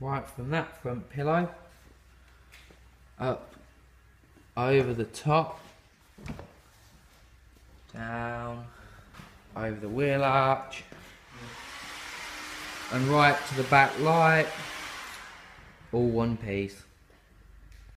Right from that front pillow up over the top, down over the wheel arch, and right to the back light, all one piece.